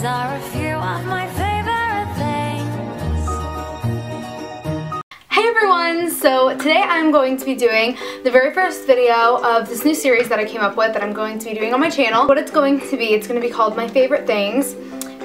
These are a few of my favorite things. Hey everyone! So today I'm going to be doing the very first video of this new series that I came up with that I'm going to be doing on my channel. What it's going to be, it's going to be called My Favorite Things.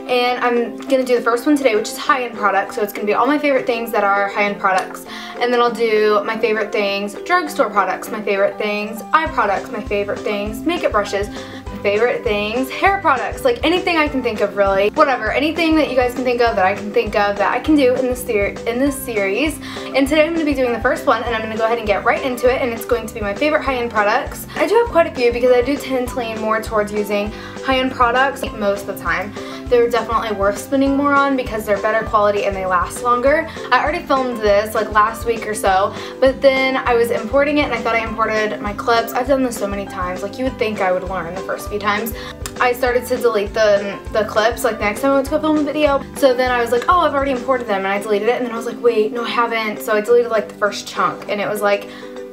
And I'm going to do the first one today, which is high-end products. So it's going to be all my favorite things that are high-end products. And then I'll do my favorite things, drugstore products, my favorite things, eye products, my favorite things, makeup brushes, favorite things, hair products, like anything I can think of really. Whatever, anything that you guys can think of that I can think of that I can do in this, in this series. And today I'm going to be doing the first one and I'm going to go ahead and get right into it and it's going to be my favorite high-end products. I do have quite a few because I do tend to lean more towards using high-end products most of the time they're definitely worth spending more on because they're better quality and they last longer. I already filmed this like last week or so, but then I was importing it and I thought I imported my clips. I've done this so many times, like you would think I would learn the first few times. I started to delete the, the clips like next time I went to go film a video. So then I was like, oh, I've already imported them and I deleted it and then I was like, wait, no I haven't. So I deleted like the first chunk and it was like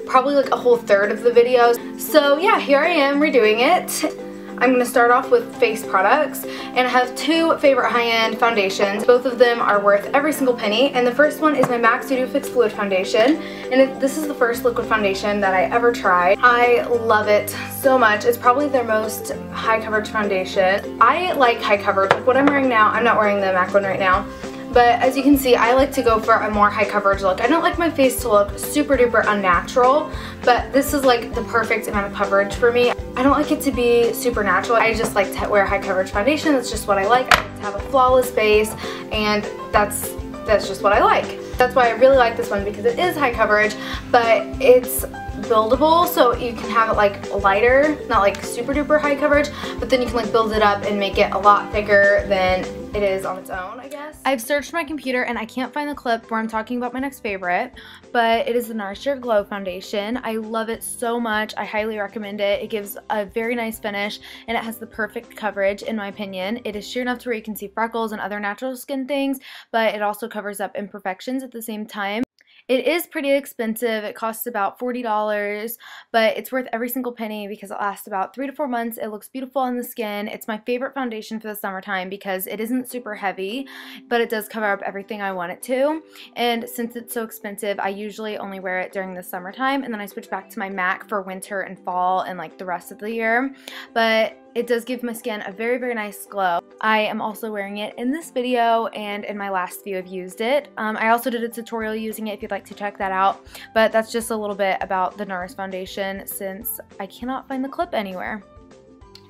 probably like a whole third of the videos. So yeah, here I am redoing it. I'm going to start off with face products and I have two favorite high-end foundations. Both of them are worth every single penny and the first one is my MAC Studio Fix Fluid Foundation and it, this is the first liquid foundation that I ever tried. I love it so much. It's probably their most high coverage foundation. I like high coverage. What I'm wearing now, I'm not wearing the MAC one right now, but as you can see, I like to go for a more high coverage look. I don't like my face to look super duper unnatural, but this is like the perfect amount of coverage for me. I don't like it to be super natural. I just like to wear high coverage foundation. That's just what I like. I like to have a flawless base and that's that's just what I like. That's why I really like this one because it is high coverage, but it's buildable so you can have it like lighter, not like super duper high coverage, but then you can like build it up and make it a lot thicker than it is on its own, I guess. I've searched my computer and I can't find the clip where I'm talking about my next favorite, but it is the Sheer Glow Foundation. I love it so much. I highly recommend it. It gives a very nice finish and it has the perfect coverage in my opinion. It is sheer enough to where you can see freckles and other natural skin things, but it also covers up imperfections at the same time. It is pretty expensive. It costs about $40, but it's worth every single penny because it lasts about three to four months. It looks beautiful on the skin. It's my favorite foundation for the summertime because it isn't super heavy, but it does cover up everything I want it to. And since it's so expensive, I usually only wear it during the summertime and then I switch back to my MAC for winter and fall and like the rest of the year. But it does give my skin a very, very nice glow. I am also wearing it in this video and in my last few I've used it. Um, I also did a tutorial using it if you'd like to check that out, but that's just a little bit about the NARS foundation since I cannot find the clip anywhere.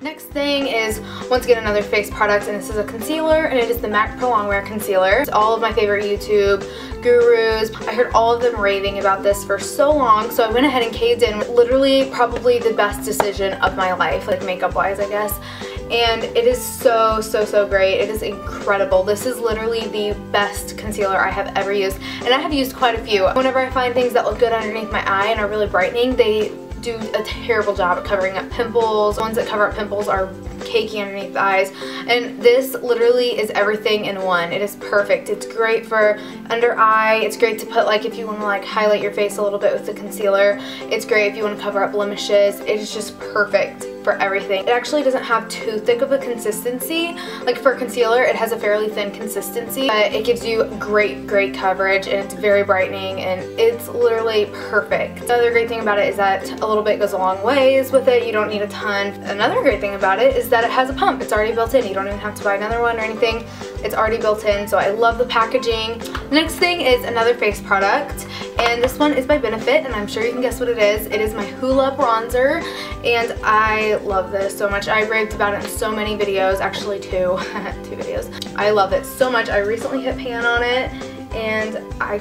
Next thing is, once again, another face product, and this is a concealer, and it is the MAC Pro Longwear Concealer. It's all of my favorite YouTube gurus. I heard all of them raving about this for so long, so I went ahead and caved in. Literally, probably the best decision of my life, like makeup-wise, I guess. And it is so, so, so great. It is incredible. This is literally the best concealer I have ever used, and I have used quite a few. Whenever I find things that look good underneath my eye and are really brightening, they do a terrible job at covering up pimples. The ones that cover up pimples are cakey underneath the eyes. And this literally is everything in one. It is perfect. It's great for under eye. It's great to put like if you want to like highlight your face a little bit with the concealer. It's great if you want to cover up blemishes. It is just perfect for everything. It actually doesn't have too thick of a consistency. Like for concealer, it has a fairly thin consistency, but it gives you great, great coverage and it's very brightening and it's literally perfect. The other great thing about it is that a little bit goes a long ways with it. You don't need a ton. Another great thing about it is that it has a pump. It's already built in. You don't even have to buy another one or anything. It's already built in, so I love the packaging. The next thing is another face product, and this one is by Benefit, and I'm sure you can guess what it is. It is my Hoola Bronzer, and I love this so much. I raved about it in so many videos, actually two, two videos. I love it so much. I recently hit pan on it, and I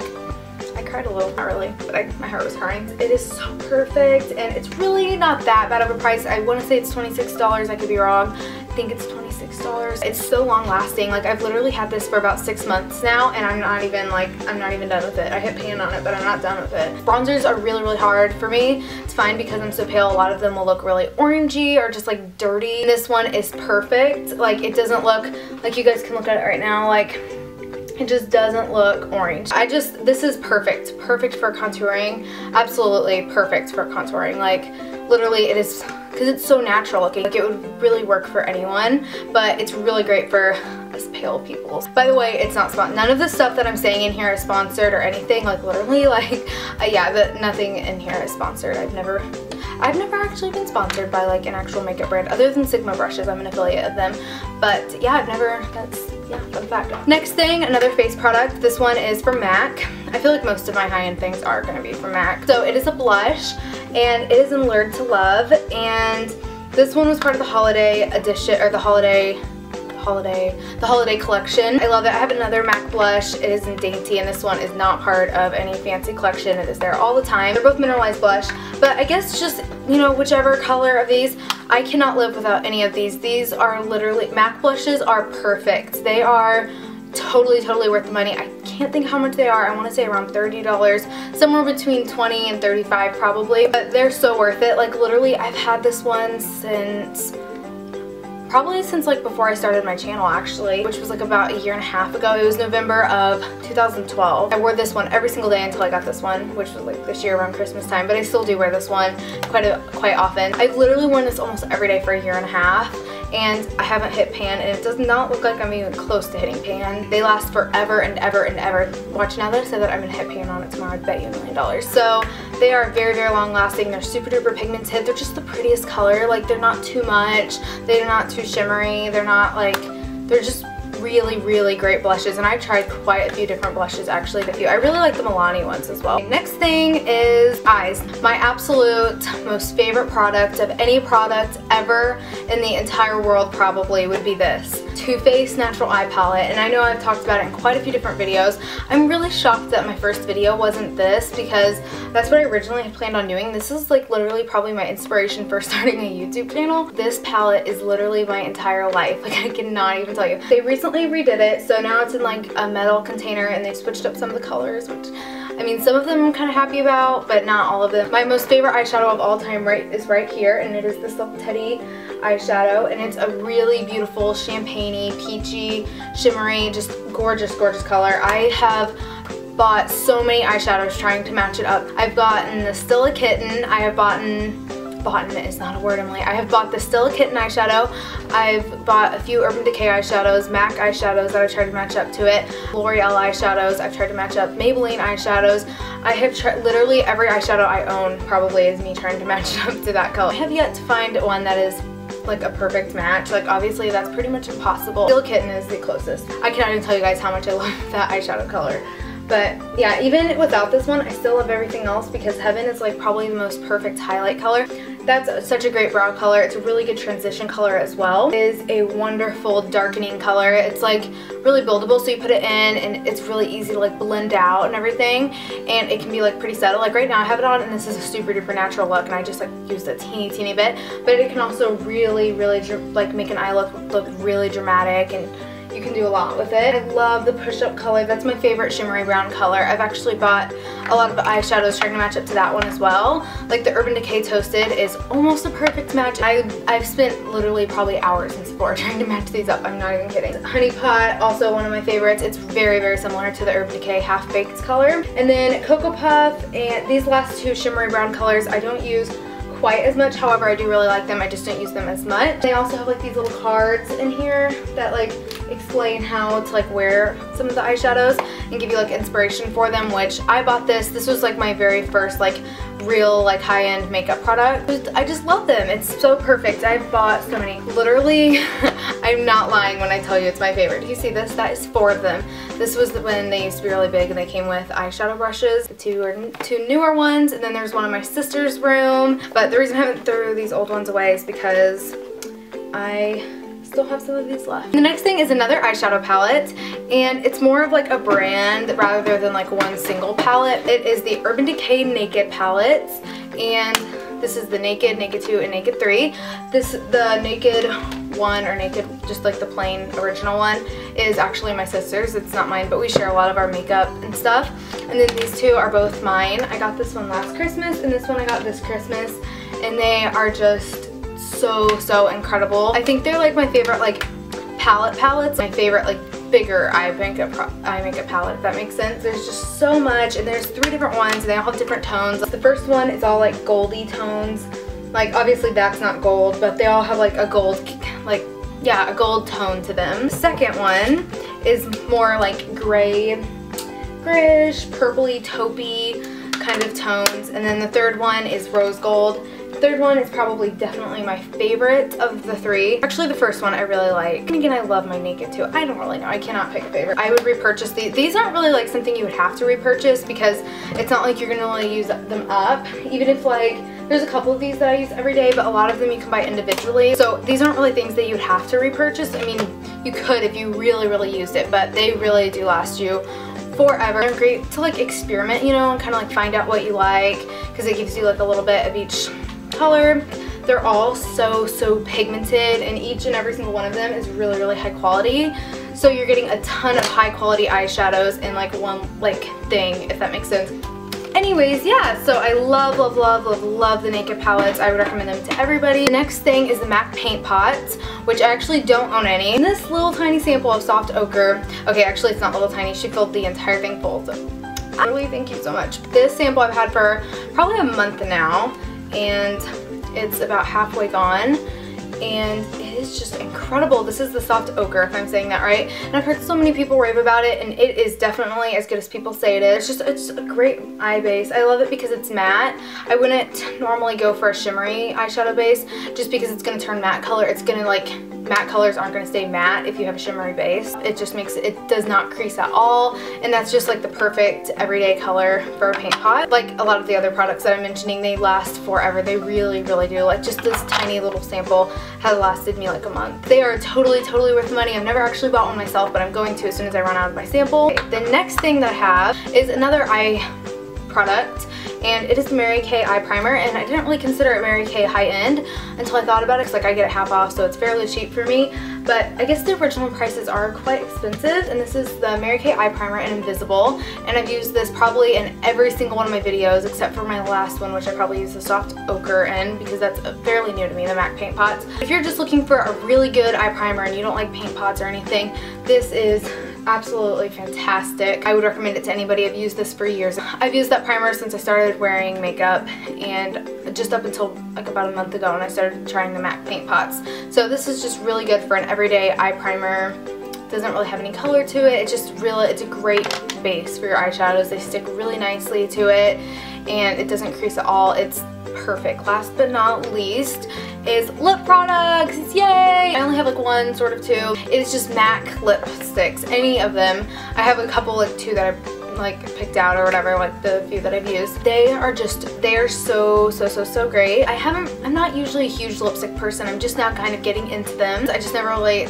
I cried a little, not really, but I, my heart was crying. It is so perfect, and it's really not that bad of a price. I want to say it's $26, I could be wrong. I think it's $26. It's so long lasting. Like I've literally had this for about six months now and I'm not even like, I'm not even done with it. I hit pan on it, but I'm not done with it. Bronzers are really, really hard for me. It's fine because I'm so pale. A lot of them will look really orangey or just like dirty. This one is perfect. Like it doesn't look, like you guys can look at it right now, like it just doesn't look orange. I just, this is perfect. Perfect for contouring. Absolutely perfect for contouring. Like, literally, it is, because it's so natural looking. Like, it would really work for anyone, but it's really great for us pale people. By the way, it's not sponsored. None of the stuff that I'm saying in here is sponsored or anything, like literally, like, uh, yeah, but nothing in here is sponsored. I've never, I've never actually been sponsored by like an actual makeup brand other than Sigma brushes. I'm an affiliate of them. But yeah, I've never, that's, yeah, fun fact. Next thing, another face product. This one is from MAC. I feel like most of my high-end things are going to be from MAC. So it is a blush and it is in Lured to Love and this one was part of the holiday edition or the holiday holiday, the holiday collection. I love it. I have another MAC blush. It is in Dainty and this one is not part of any fancy collection. It is there all the time. They're both mineralized blush, but I guess just, you know, whichever color of these, I cannot live without any of these. These are literally, MAC blushes are perfect. They are totally, totally worth the money. I can't think how much they are. I want to say around $30, somewhere between 20 and 35 probably, but they're so worth it. Like literally, I've had this one since probably since like before I started my channel actually, which was like about a year and a half ago. It was November of 2012. I wore this one every single day until I got this one, which was like this year around Christmas time, but I still do wear this one quite a, quite often. I've literally worn this almost every day for a year and a half and I haven't hit pan and it does not look like I'm even close to hitting pan. They last forever and ever and ever. Watch now that I said that I'm gonna hit pan on it tomorrow, I'd bet you a million dollars. So they are very, very long lasting. They're super duper pigmented. They're just the prettiest color. Like they're not too much. They're not too shimmery. They're not like, they're just really, really great blushes, and I've tried quite a few different blushes actually with you. I really like the Milani ones as well. Next thing is eyes. My absolute most favorite product of any product ever in the entire world probably would be this. Too Faced Natural Eye Palette, and I know I've talked about it in quite a few different videos. I'm really shocked that my first video wasn't this because that's what I originally had planned on doing. This is like literally probably my inspiration for starting a YouTube channel. This palette is literally my entire life. Like I cannot even tell you. They recently redid it, so now it's in like a metal container and they switched up some of the colors, which I mean, some of them I'm kind of happy about, but not all of them. My most favorite eyeshadow of all time right is right here, and it is the Silk Teddy eyeshadow, and it's a really beautiful champagne peachy, shimmery, just gorgeous, gorgeous color. I have bought so many eyeshadows trying to match it up. I've gotten the Stila Kitten, I have bought bought is not a word, Emily. I have bought the Stila Kitten eyeshadow. I've bought a few Urban Decay eyeshadows, MAC eyeshadows that I tried to match up to it, L'Oreal eyeshadows. I've tried to match up Maybelline eyeshadows. I have tried, literally every eyeshadow I own probably is me trying to match up to that color. I have yet to find one that is like a perfect match. Like obviously that's pretty much impossible. Stila Kitten is the closest. I cannot even tell you guys how much I love that eyeshadow color. But yeah, even without this one, I still love everything else because Heaven is like probably the most perfect highlight color. That's such a great brow color. It's a really good transition color as well. It is a wonderful darkening color. It's like really buildable so you put it in and it's really easy to like blend out and everything and it can be like pretty subtle. Like right now I have it on and this is a super duper natural look and I just like used a teeny teeny bit but it can also really really like make an eye look look really dramatic and you can do a lot with it. I love the push-up color. That's my favorite shimmery brown color. I've actually bought a lot of eyeshadows trying to match up to that one as well. Like the Urban Decay Toasted is almost a perfect match. I, I've spent literally probably hours in Sephora trying to match these up. I'm not even kidding. Honey Pot, also one of my favorites. It's very, very similar to the Urban Decay Half Baked color. And then Cocoa Puff and these last two shimmery brown colors I don't use quite as much. However, I do really like them. I just don't use them as much. They also have like these little cards in here that like explain how to like wear some of the eyeshadows and give you like inspiration for them, which I bought this. This was like my very first like real like high-end makeup product. I just love them. It's so perfect. I've bought so many. Literally, I'm not lying when I tell you it's my favorite. Do you see this? That is four of them. This was when they used to be really big and they came with eyeshadow brushes. The two, are, two newer ones and then there's one in my sister's room. But the reason I haven't threw these old ones away is because I still have some of these left. The next thing is another eyeshadow palette and it's more of like a brand rather than like one single palette. It is the Urban Decay Naked palettes and this is the Naked, Naked 2, and Naked 3. This, the Naked 1 or Naked, just like the plain original one, is actually my sister's. It's not mine, but we share a lot of our makeup and stuff. And then these two are both mine. I got this one last Christmas and this one I got this Christmas. And they are just so, so incredible. I think they're like my favorite like palette palettes. My favorite like bigger eye makeup, eye makeup palette, if that makes sense. There's just so much, and there's three different ones, and they all have different tones. The first one is all like goldy tones. Like, obviously that's not gold, but they all have like a gold, like, yeah, a gold tone to them. The second one is more like gray, grayish, purpley, taupey kind of tones. And then the third one is rose gold. Third one is probably definitely my favorite of the three. Actually, the first one I really like. And again, I love my Naked 2. I don't really know. I cannot pick a favorite. I would repurchase these. These aren't really like something you would have to repurchase because it's not like you're going to only use them up. Even if like there's a couple of these that I use every day, but a lot of them you can buy individually. So these aren't really things that you'd have to repurchase. I mean, you could if you really, really used it, but they really do last you forever. They're great to like experiment, you know, and kind of like find out what you like because it gives you like a little bit of each color. They're all so, so pigmented and each and every single one of them is really, really high quality. So you're getting a ton of high quality eyeshadows in like one like thing, if that makes sense. Anyways, yeah, so I love, love, love, love, love the Naked palettes. I would recommend them to everybody. The next thing is the MAC Paint Pots, which I actually don't own any. And this little tiny sample of Soft Ochre, okay, actually it's not little tiny, she filled the entire thing full, so really thank you so much. This sample I've had for probably a month now, and it's about halfway gone and it is just incredible. This is the soft ochre, if I'm saying that right. And I've heard so many people rave about it, and it is definitely as good as people say it is. It's just, it's a great eye base. I love it because it's matte. I wouldn't normally go for a shimmery eyeshadow base, just because it's going to turn matte color. It's going to like matte colors aren't going to stay matte if you have a shimmery base. It just makes it, it does not crease at all and that's just like the perfect everyday color for a paint pot. Like a lot of the other products that I'm mentioning, they last forever. They really, really do. Like just this tiny little sample has lasted me like a month. They are totally, totally worth money. I've never actually bought one myself, but I'm going to as soon as I run out of my sample. Okay, the next thing that I have is another eye product and it is the Mary Kay eye primer and I didn't really consider it Mary Kay high-end until I thought about it because like I get it half off so it's fairly cheap for me but I guess the original prices are quite expensive and this is the Mary Kay eye primer in Invisible and I've used this probably in every single one of my videos except for my last one which I probably use the soft ochre in because that's fairly new to me, the MAC paint pots. If you're just looking for a really good eye primer and you don't like paint pots or anything, this is absolutely fantastic. I would recommend it to anybody. I've used this for years. I've used that primer since I started wearing makeup and just up until like about a month ago when I started trying the MAC paint pots. So this is just really good for an everyday eye primer. Doesn't really have any color to it. It's just really, it's a great base for your eyeshadows. They stick really nicely to it and it doesn't crease at all. It's perfect. Last but not least is lip products. Yay! I only have like one, sort of two. It's just MAC lipsticks. Any of them. I have a couple, like two that I like picked out or whatever, like the few that I've used. They are just, they are so, so, so, so great. I haven't, I'm not usually a huge lipstick person. I'm just now kind of getting into them. I just never really,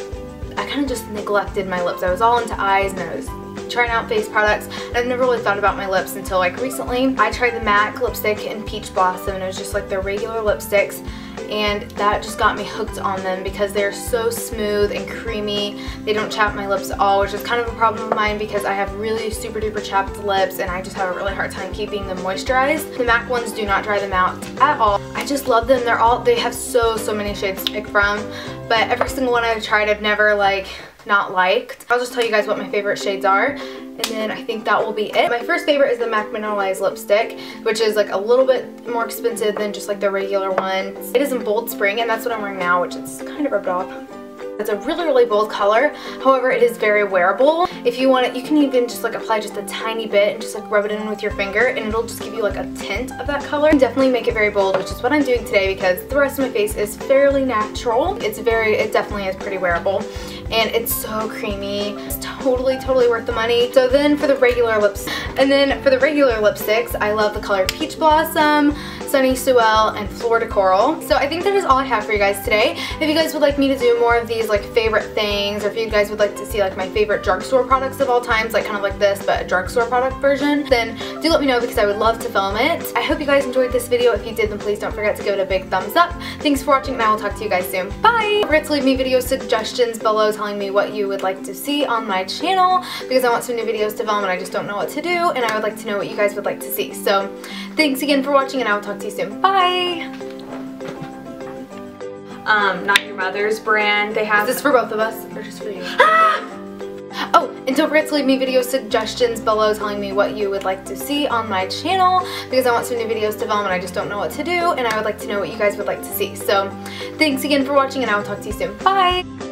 I kind of just neglected my lips. I was all into eyes was trying out face products. I've never really thought about my lips until like recently. I tried the MAC lipstick in Peach Blossom and it was just like their regular lipsticks and that just got me hooked on them because they're so smooth and creamy. They don't chap my lips at all, which is kind of a problem of mine because I have really super duper chapped lips and I just have a really hard time keeping them moisturized. The MAC ones do not dry them out at all. I just love them. They're all, they have so, so many shades to pick from, but every single one I've tried, I've never like not liked. I'll just tell you guys what my favorite shades are and then I think that will be it. My first favorite is the MAC Mineralized Lipstick which is like a little bit more expensive than just like the regular one. It is in Bold Spring and that's what I'm wearing now which is kind of rubbed off. It's a really, really bold color. However, it is very wearable. If you want it, you can even just like apply just a tiny bit and just like rub it in with your finger and it'll just give you like a tint of that color. Definitely make it very bold, which is what I'm doing today because the rest of my face is fairly natural. It's very, it definitely is pretty wearable and it's so creamy. It's totally, totally worth the money. So then for the regular lips, and then for the regular lipsticks, I love the color Peach Blossom, Sunny Seoul, and Fleur D' Coral. So I think that is all I have for you guys today. If you guys would like me to do more of these like favorite things, or if you guys would like to see like my favorite drugstore products of all times, like kind of like this, but a drugstore product version, then do let me know because I would love to film it. I hope you guys enjoyed this video. If you did, then please don't forget to give it a big thumbs up. Thanks for watching, and I will talk to you guys soon. Bye! Don't forget to leave me video suggestions below telling me what you would like to see on my channel because I want some new videos to film and I just don't know what to do, and I would like to know what you guys would like to see. So thanks again for watching, and I will talk to to you soon. Bye! Um, Not Your Mother's brand. They have- Is this for both of us or just for you? Oh, and don't forget to leave me video suggestions below telling me what you would like to see on my channel because I want some new videos to film and I just don't know what to do and I would like to know what you guys would like to see. So thanks again for watching and I will talk to you soon. Bye!